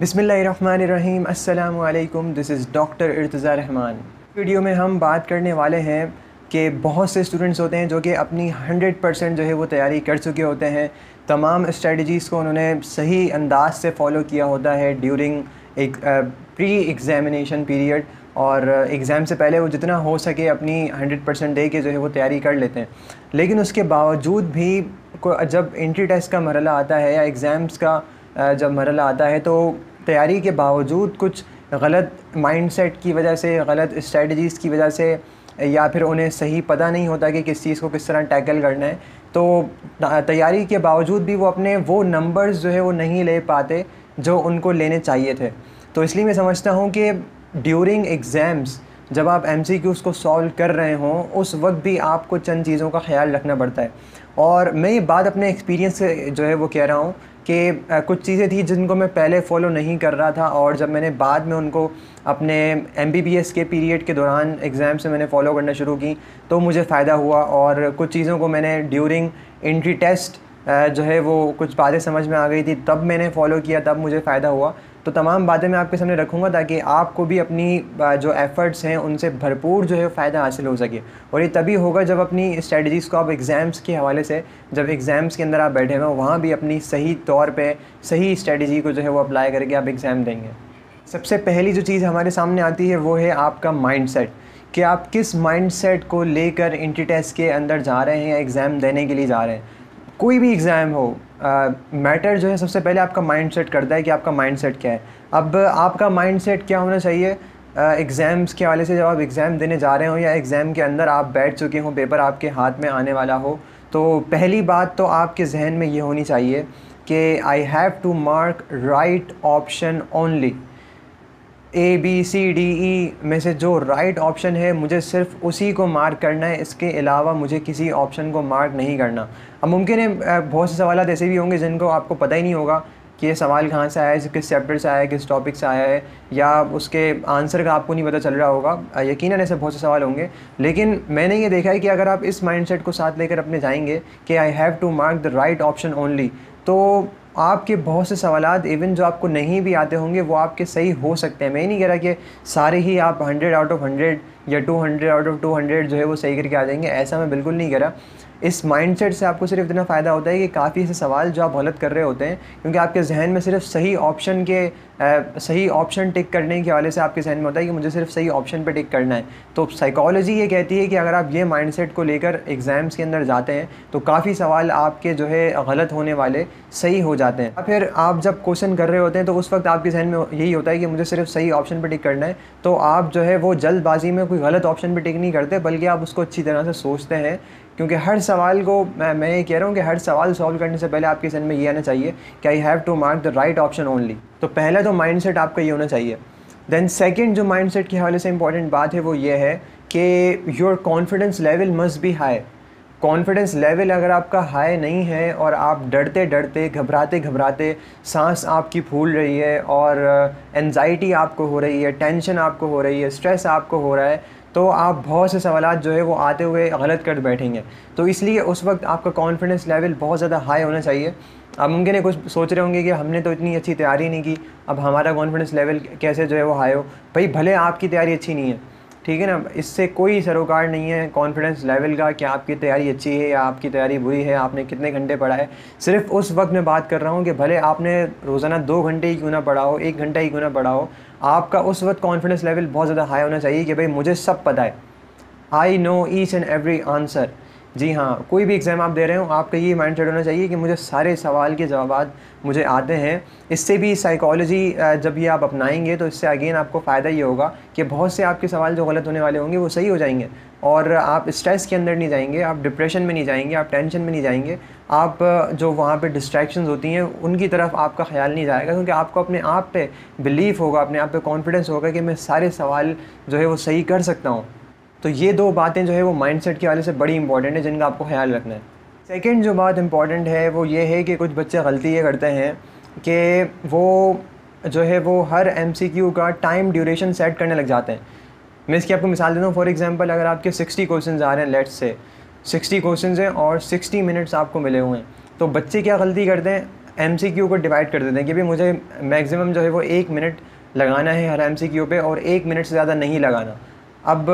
बिसमीम अल्लाम this is doctor Irtaza Rahman. Video में हम बात करने वाले हैं कि बहुत से स्टूडेंट्स होते हैं जो कि अपनी 100 परसेंट जो है वो तैयारी कर चुके होते हैं। तमाम स्ट्रेटजीज़ को उन्होंने सही अंदाज से फॉलो किया होता है ड्यूरिंग एक प्री एग्ज़ामिनेशन पीरियड और एग्ज़ाम से पहले वो जितना हो सके अपनी 100 परसेंट दे के जो है वो तैयारी कर लेते हैं। लेकिन उसके बावजूद भी जब इंट्री टेस्ट का मरला आता है या एग्ज़ाम्स का जब मरला आता है तो तैयारी के बावजूद कुछ गलत माइंडसेट की वजह से, गलत स्ट्रेटजीज़ की वजह से या फिर उन्हें सही पता नहीं होता कि किस चीज़ को किस तरह टैकल करना है तो तैयारी के बावजूद भी वो अपने वो नंबर्स जो है वो नहीं ले पाते जो उनको लेने चाहिए थे। तो इसलिए मैं समझता हूँ कि ड्यूरिंग एग्ज़ाम्स जब आप एम को सॉल्व कर रहे हों, उस वक्त भी आपको चंद चीज़ों का ख्याल रखना पड़ता है। और मैं ये बात अपने एक्सपीरियंस से जो है वो कह रहा हूँ कि कुछ चीज़ें थी जिनको मैं पहले फॉलो नहीं कर रहा था और जब मैंने बाद में उनको अपने एमबीबीएस के पीरियड के दौरान एग्ज़ाम से मैंने फ़ॉलो करना शुरू की तो मुझे फ़ायदा हुआ और कुछ चीज़ों को मैंने ड्यूरिंग इंट्री टेस्ट जो है वो कुछ बातें समझ में आ गई थी, तब मैंने फ़ॉलो किया, तब मुझे फ़ायदा हुआ। तो तमाम बातें मैं आपके सामने रखूँगा ताकि आपको भी अपनी जो एफ़र्ट्स हैं, उनसे भरपूर जो है फ़ायदा हासिल हो सके। और ये तभी होगा जब अपनी स्ट्रेटजीज़ को आप एग्ज़ाम्स के हवाले से, जब एग्ज़ाम्स के अंदर आप बैठे हुए वहाँ भी अपनी सही तौर पर सही स्ट्रेटजी को जो है वो अप्लाई करके आप एग्ज़ाम देंगे। सबसे पहली जो चीज़ हमारे सामने आती है, वो है आपका माइंड कि आप किस माइंड को लेकर इंटी टेस्ट के अंदर जा रहे हैं या एग्ज़ाम देने के लिए जा रहे हैं। कोई भी एग्ज़ाम हो मैटर जो है सबसे पहले आपका माइंड सेट करता है कि आपका माइंड सेट क्या है। अब आपका माइंड सेट क्या होना चाहिए? एग्ज़ाम्स के हवाले से जब आप एग्ज़ाम देने जा रहे हो या एग्ज़ाम के अंदर आप बैठ चुके हों पेपर आपके हाथ में आने वाला हो तो पहली बात तो आपके जहन में ये होनी चाहिए कि I have to mark right option only A B C D E में से जो राइट right ऑप्शन है, मुझे सिर्फ़ उसी को मार्क करना है। इसके अलावा मुझे किसी ऑप्शन को मार्क नहीं करना। अब मुमकिन है बहुत से सवाल ऐसे भी होंगे जिनको आपको पता ही नहीं होगा कि ये सवाल कहाँ से आया है, किस चैप्टर से आया है, किस टॉपिक से आया है, या उसके आंसर का आपको नहीं पता चल रहा होगा। यकीन ऐसे बहुत से सवाल होंगे। लेकिन मैंने ये देखा है कि अगर आप इस माइंडसेट को साथ लेकर अपने जाएँगे कि I have to mark the right option only तो आपके बहुत से सवाल इवन जो आपको नहीं भी आते होंगे, वो आपके सही हो सकते हैं। मैं नहीं कह रहा कि सारे ही आप हंड्रेड आउट ऑफ़ हंड्रेड या two hundred out of two hundred जो है वो सही करके आ जाएँगे ऐसा मैं बिल्कुल नहीं कह रहा। इस माइंडसेट से आपको सिर्फ़ इतना फ़ायदा होता है कि काफ़ी ऐसे सवाल जो आप गलत कर रहे होते हैं क्योंकि आपके जहन में सिर्फ़ सही ऑप्शन के आ, सही ऑप्शन टिक करने के हवाले से आपके जहन में होता है कि मुझे सिर्फ़ सही ऑप्शन पर टिक करना है। तो साइकोलॉजी ये कहती है कि अगर आप ये माइंडसेट को लेकर एग्ज़ाम्स के अंदर जाते हैं तो काफ़ी सवाल आपके जो है गलत होने वाले सही हो जाते हैं। फिर आप जब क्वेश्चन कर रहे होते हैं तो उस वक्त आपके जहन में यही होता है कि मुझे सिर्फ़ सही ऑप्शन पर टिक करना है तो आप जो है वो जल्दबाजी में कोई गलत ऑप्शन पर टिक नहीं करते, बल्कि आप उसको अच्छी तरह से सोचते हैं। क्योंकि हर सवाल को मैं मैं ये कह रहा हूँ कि हर सवाल सॉल्व करने से पहले आपके जहन में ये आना चाहिए कि I have to mark the right option only तो पहला तो माइंड सेट आपका ये होना चाहिए। देन सेकेंड जो माइंड सेट के हवाले से इंपॉर्टेंट बात है वो ये है कि your confidence level must be high confidence level अगर आपका हाई नहीं है और आप डरते डरते, घबराते घबराते सांस आपकी फूल रही है और एनजाइटी आपको हो रही है टेंशन आपको हो रही है स्ट्रेस आपको हो रहा है तो आप बहुत से सवाल जो है वो आते हुए गलत कर बैठेंगे। तो इसलिए उस वक्त आपका कॉन्फिडेंस लेवल बहुत ज़्यादा हाई होना चाहिए। अब मुमकिन है कुछ सोच रहे होंगे कि हमने तो इतनी अच्छी तैयारी नहीं की, अब हमारा कॉन्फिडेंस लेवल कैसे जो है वो हाई हो? भाई, भले आपकी तैयारी अच्छी नहीं है ठीक है ना? इससे कोई सरोकार नहीं है कॉन्फिडेंस लेवल का कि आपकी तैयारी अच्छी है या आपकी तैयारी बुरी है, आपने कितने घंटे पढ़ा है। सिर्फ़ उस वक्त मैं बात कर रहा हूँ कि भले आपने रोज़ाना दो घंटे ही क्यों ना पढ़ा हो एक घंटा ही क्यों ना पढ़ा हो आपका उस वक्त कॉन्फिडेंस लेवल बहुत ज़्यादा हाई होना चाहिए कि भाई मुझे सब पता है। I know each and every answer जी हाँ कोई भी एग्ज़ाम आप दे रहे हो, आपका ये माइंड सेट होना चाहिए कि मुझे सारे सवाल के जवाब मुझे आते हैं। इससे भी साइकोलॉजी जब ये आप अपनाएँगे तो इससे अगेन आपको फ़ायदा ये होगा कि बहुत से आपके सवाल जो गलत होने वाले होंगे, वो सही हो जाएँगे। और आप स्ट्रेस के अंदर नहीं जाएँगे, आप डिप्रेशन में नहीं जाएँगे, आप टेंशन में नहीं जाएँगे। आप जो वहाँ पे डिस्ट्रैक्शंस होती हैं, उनकी तरफ़ आपका ख्याल नहीं जाएगा, क्योंकि आपको अपने आप पे बिलीव होगा, अपने आप पे कॉन्फिडेंस होगा कि मैं सारे सवाल जो है वो सही कर सकता हूँ। तो ये दो बातें जो है वो माइंडसेट के वाले से बड़ी इंपॉर्टेंट है जिनका आपको ख्याल रखना है। सेकंड जो बात इंपॉर्टेंट है वो ये है कि कुछ बच्चे गलती ये करते हैं कि वो जो है वो हर एमसीक्यू का टाइम ड्यूरेशन सेट करने लग जाते हैं। मैं इसकी आपको मिसाल देता हूँ फॉर एग्ज़ाम्पल अगर आपके 60 क्वेश्चन आ रहे हैं लेट्स से 60 क्वेश्चन हैं और 60 मिनट्स आपको मिले हुए हैं तो बच्चे क्या गलती करते हैं? एमसीक्यू को डिवाइड कर देते हैं कि भाई मुझे मैक्सिमम जो है वो एक मिनट लगाना है हर एम पे और एक मिनट से ज़्यादा नहीं लगाना। अब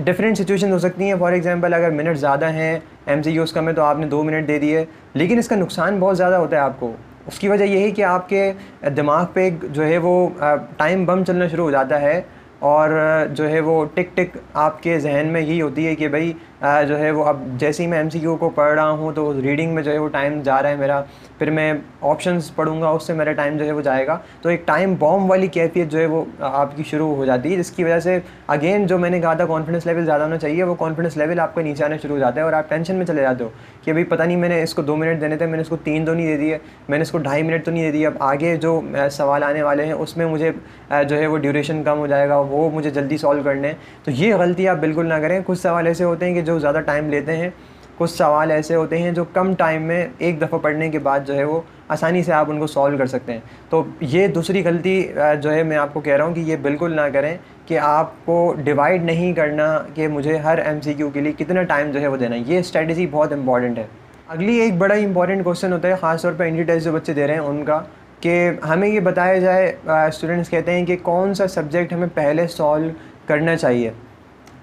डिफरेंट सिचुएशन हो सकती हैं. फॉर एग्जांपल अगर मिनट ज़्यादा हैं एम सी यूज़ कम है तो आपने दो मिनट दे दिए. लेकिन इसका नुकसान बहुत ज़्यादा होता है आपको. उसकी वजह यही कि आपके दिमाग पे जो है वो टाइम बम चलना शुरू हो जाता है. और जो है वो टिक टिक आपके जहन में ही होती है कि भाई जो है वो अब जैसे ही मैं एमसीक्यू को पढ़ रहा हूँ तो रीडिंग में जो है वो टाइम जा रहा है मेरा। फिर मैं ऑप्शंस पढ़ूँगा, उससे मेरा टाइम जो है वो जाएगा। तो एक टाइम बॉम्ब वाली कैफियत जो है वो आपकी शुरू हो जाती है, जिसकी वजह से अगेन जो मैंने कहा था कॉन्फिडेंस लेवल ज़्यादा होना चाहिए, वो कॉन्फिडेंस लेवल आपका नीचे आना शुरू हो जाता है और आप टेंशन में चले जाते हो कि अभी पता नहीं मैंने इसको दो मिनट देने थे, मैंने इसको तीन तो नहीं दे दिए, मैंने इसको ढाई मिनट तो नहीं दे दिए। अब आगे जो सवाल आने वाले हैं, उसमें मुझे जो है वो ड्यूरेशन कम हो जाएगा, वो मुझे जल्दी सॉल्व करने हैं। तो ये गलती आप बिल्कुल ना करें। कुछ सवाल ऐसे होते हैं कि जो ज़्यादा टाइम लेते हैं, कुछ सवाल ऐसे होते हैं जो कम टाइम में एक दफ़ा पढ़ने के बाद जो है वो आसानी से आप उनको सॉल्व कर सकते हैं। तो ये दूसरी गलती जो है मैं आपको कह रहा हूँ कि ये बिल्कुल ना करें कि आपको डिवाइड नहीं करना कि मुझे हर एमसीक्यू के लिए कितना टाइम जो है वो देना ये स्ट्रेटजी बहुत इंपॉर्टेंट है। अगली एक बड़ा इंपॉर्टेंट क्वेश्चन होता है, ख़ासतौर पर इंडी टेस्ट जो बच्चे दे रहे हैं उनका, कि हमें ये बताया जाए स्टूडेंट्स कहते हैं कि कौन सा सब्जेक्ट हमें पहले सॉल्व करना चाहिए?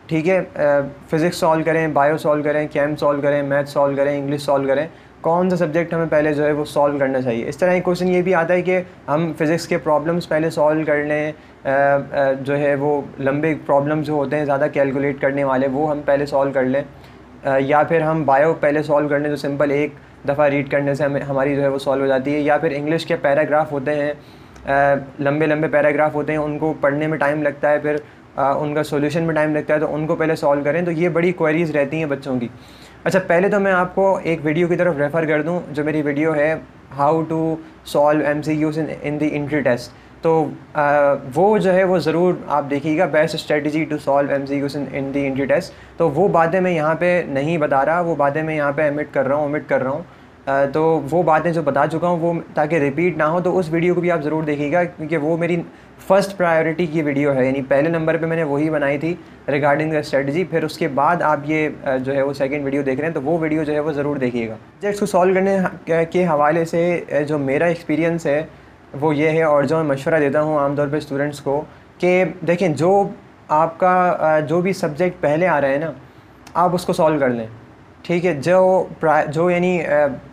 ठीक है फ़िज़िक्स सॉल्व करें बायो सॉल्व करें कैम सॉल्व करें मैथ सॉल्व करें इंग्लिश सॉल्व करें, कौन सा सब्जेक्ट हमें पहले जो है वो सॉल्व करना चाहिए? इस तरह एक क्वेश्चन ये भी आता है कि हम फिज़िक्स के प्रॉब्लम्स पहले सॉल्व कर लें जो है वो लंबे प्रॉब्लम जो होते हैं, ज़्यादा कैलकुलेट करने वाले, वो हम पहले सॉल्व कर लें। या फिर हम बायो पहले सॉल्व कर लें जो सिंपल एक दफ़ा रीड करने से हमें, हमारी जो है वो सॉल्व हो जाती है। या फिर इंग्लिश के पैराग्राफ होते हैं लंबे लंबे पैराग्राफ होते हैं, उनको पढ़ने में टाइम लगता है, फिर आ, उनका सोल्यूशन में टाइम लगता है तो उनको पहले सॉल्व करें। तो ये बड़ी क्वेरीज़ रहती हैं बच्चों की। अच्छा पहले तो मैं आपको एक वीडियो की तरफ़ रेफ़र कर दूँ जो मेरी वीडियो है how to solve M C Qs in in the entry test तो आ, वो जो है वो ज़रूर आप देखिएगा best strategy to solve M C Qs in in the entry test तो वो बातें मैं यहाँ पे नहीं बता रहा वो बातें मैं यहाँ पे एमिट कर रहा हूँ ओमिट कर रहा हूँ। तो वो बातें जो बता चुका हूँ, वो ताकि रिपीट ना हो तो उस वीडियो को भी आप ज़रूर देखिएगा, क्योंकि वो मेरी फ़र्स्ट प्रायोरिटी की वीडियो है। यानी पहले नंबर पे मैंने वही बनाई थी रिगार्डिंग द स्ट्रेटजी फिर उसके बाद आप ये जो है वो सेकंड वीडियो देख रहे हैं तो वो वीडियो जो है वो ज़रूर देखिएगा। सब्जेक्ट्स को सॉल्व करने के हवाले से जो मेरा एक्सपीरियंस है, वो ये है, और जो मैं मशवरा देता हूँ आमतौर पर स्टूडेंट्स को, कि देखें, जो आपका जो भी सब्जेक्ट पहले आ रहा है ना, आप उसको सॉल्व कर लें। ठीक है, जो जो यानी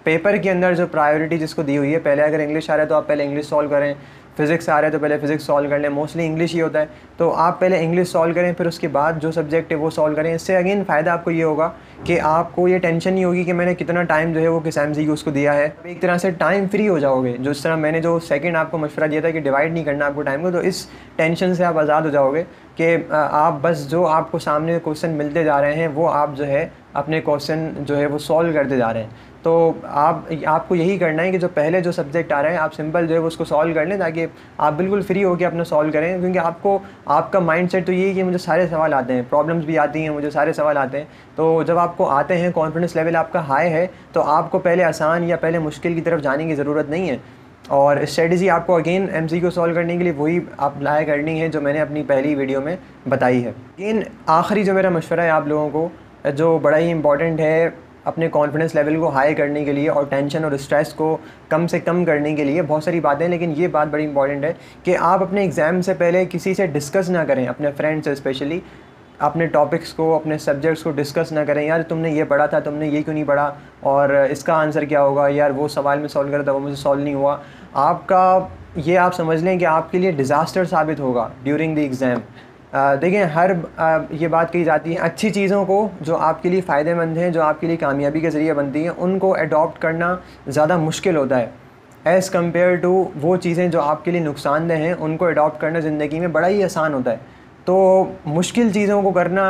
पेपर के अंदर जो प्रायोरिटी जिसको दी हुई है, पहले अगर इंग्लिश आ रहा है तो आप पहले इंग्लिश सॉल्व करें फिज़िक्स आ रहा है तो पहले फ़िज़िक्स सॉल्व कर लें मोस्टली इंग्लिश ही होता है तो आप पहले इंग्लिश सॉल्व करें, फिर उसके बाद जो सब्जेक्ट है वो सॉल्व करें। इससे अगेन फ़ायदा आपको ये होगा कि आपको ये टेंशन नहीं होगी कि मैंने कितना टाइम जो है वो किस एम सी उसको दिया है। एक तरह से टाइम फ्री हो जाओगे, जो इस तरह मैंने जो सेकेंड आपको मशवरा दिया था कि डिवाइड नहीं करना आपको टाइम को तो इस टेंशन से आप आज़ाद हो जाओगे कि आप बस जो आपको सामने क्वेश्चन मिलते जा रहे हैं, वो आप जो है अपने क्वेश्चन जो है वो सॉल्व करते जा रहे हैं। तो आप, आपको यही करना है कि जो पहले जो सब्जेक्ट आ रहे हैं, आप सिंपल जो है उसको सॉल्व कर लें ताकि आप बिल्कुल फ्री होकर अपना सॉल्व करें। क्योंकि आपको, आपका माइंड सेट तो यही है कि मुझे सारे सवाल आते हैं प्रॉब्लम्स भी आती हैं, मुझे सारे सवाल आते हैं। तो जब आपको आते हैं कॉन्फिडेंस लेवल आपका हाई है तो आपको पहले आसान या पहले मुश्किल की तरफ़ जाने की ज़रूरत नहीं है। और स्ट्रेटजी आपको अगेन एम को सॉल्व करने के लिए वही अप्लाई करनी है, जो मैंने अपनी पहली वीडियो में बताई है। अगेन आखिरी जो मेरा मशवरा है आप लोगों को जो बड़ा ही इंपॉर्टेंट है अपने कॉन्फिडेंस लेवल को हाई करने के लिए और टेंशन और स्ट्रेस को कम से कम करने के लिए बहुत सारी बातें लेकिन ये बात बड़ी इंपॉर्टेंट है कि आप अपने एग्ज़ाम से पहले किसी से डिस्कस ना करें, अपने फ्रेंड्स से स्पेशली अपने टॉपिक्स को, अपने सब्जेक्ट्स को डिस्कस ना करें, यार, तुमने ये पढ़ा था, तुमने ये क्यों नहीं पढ़ा? और इसका आंसर क्या होगा? यार, वो सवाल में सॉल्व करा था, वो मुझे सॉल्व नहीं हुआ। आपका, ये आप समझ लें कि आपके लिए डिज़ास्टर साबित होगा ड्यूरिंग द एग्ज़ाम देखें, हर ये बात कही जाती है, अच्छी चीज़ों को जो आपके लिए फ़ायदेमंद हैं, जो आपके लिए कामयाबी के ज़रिए बनती हैं, उनको अडॉप्ट करना ज़्यादा मुश्किल होता है। एज़ कंपेयर टू वो चीज़ें जो आपके लिए नुकसानदेह हैं, उनको अडॉप्ट करना ज़िंदगी में बड़ा ही आसान होता है। तो मुश्किल चीज़ों को करना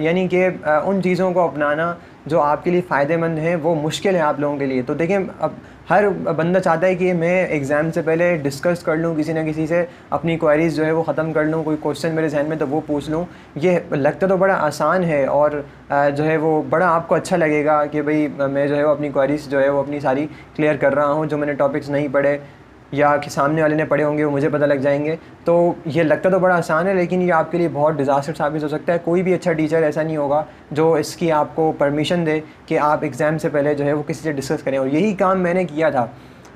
यानी कि उन चीज़ों को अपनाना जो आपके लिए फ़ायदेमंद हैं, वो मुश्किल है आप लोगों के लिए। तो देखिए, अब हर बंदा चाहता है कि मैं एग्ज़ाम से पहले डिस्कस कर लूँ किसी ना किसी से, अपनी क्वारीज़ जो है वो ख़त्म कर लूँ, कोई क्वेश्चन मेरे जहन में तो वो पूछ लूँ। ये लगता तो बड़ा आसान है और जो है वो बड़ा आपको अच्छा लगेगा कि भाई मैं जो है वो अपनी क्वारीज़ जो है वो अपनी सारी क्लियर कर रहा हूँ, जो मैंने टॉपिक्स नहीं पढ़े। या कि सामने वाले ने पढ़े होंगे वो मुझे पता लग जाएँगे। तो ये लगता तो बड़ा आसान है लेकिन ये आपके लिए बहुत डिज़ास्टर साबित हो सकता है। कोई भी अच्छा टीचर ऐसा नहीं होगा जो इसकी आपको परमिशन दे कि आप एग्ज़ाम से पहले जो है वो किसी से डिस्कस करें। और यही काम मैंने किया था।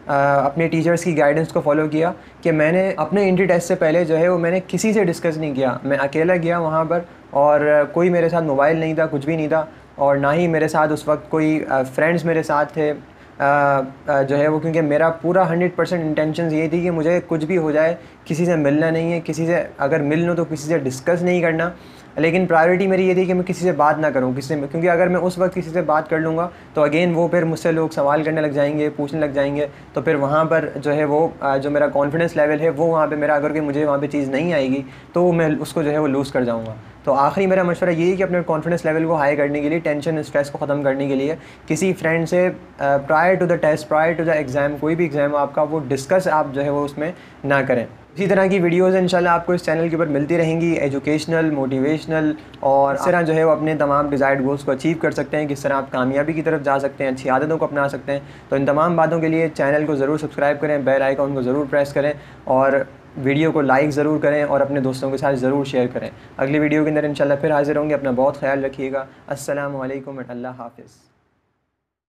आ, अपने टीचर्स की गाइडेंस को फॉलो किया कि मैंने अपने इंट्री टेस्ट से पहले जो है वो मैंने किसी से डिस्कस नहीं किया। मैं अकेला गया वहाँ पर और कोई मेरे साथ मोबाइल नहीं था कुछ भी नहीं था। और ना ही मेरे साथ उस वक्त कोई फ्रेंड्स मेरे साथ थे। जो है वो, क्योंकि मेरा पूरा हंड्रेड परसेंट इंटेंशन ये थी कि मुझे कुछ भी हो जाए, किसी से मिलना नहीं है, किसी से अगर मिल लूँ तो किसी से डिस्कस नहीं करना। लेकिन प्रायोरिटी मेरी ये थी कि मैं किसी से बात ना करूँ, किसी से क्योंकि अगर मैं उस वक्त किसी से बात कर लूँगा तो अगेन वो फिर मुझसे लोग सवाल करने लग जाएँगे, पूछने लग जाएँगे तो फिर वहाँ पर जो है वो जो मेरा कॉन्फिडेंस लेवल है, वो वहाँ पर मेरा, अगर कि मुझे वहाँ पर चीज़ नहीं आएगी तो मैं उसको जो है वो लूज़ कर जाऊँगा। तो आखिरी मेरा मशवरा यही है कि अपने कॉन्फिडेंस लेवल को हाई करने के लिए टेंशन स्ट्रेस को ख़त्म करने के लिए किसी फ्रेंड से prior to the test prior to the exam कोई भी एग्ज़ाम आपका, वो डिस्कस आप जो है वो उसमें ना करें। इसी तरह की वीडियोस इंशाल्लाह आपको इस चैनल के ऊपर मिलती रहेंगी एजुकेशनल मोटिवेशनल और इस तरह जो है वो अपने तमाम डिज़ायर्ड गोल्स को अचीव कर सकते हैं, किस तरह आप कामयाबी की तरफ़ जा सकते हैं, अच्छी आदतों को अपना सकते हैं। तो इन तमाम बातों के लिए चैनल को ज़रूर सब्सक्राइब करें बेल आइकॉन को ज़रूर प्रेस करें और वीडियो को लाइक ज़रूर करें और अपने दोस्तों के साथ ज़रूर शेयर करें। अगली वीडियो के अंदर इंशाल्लाह फिर हाजिर होंगे। अपना बहुत ख्याल रखिएगा। वालेकुम अल्लाह हाफिज़।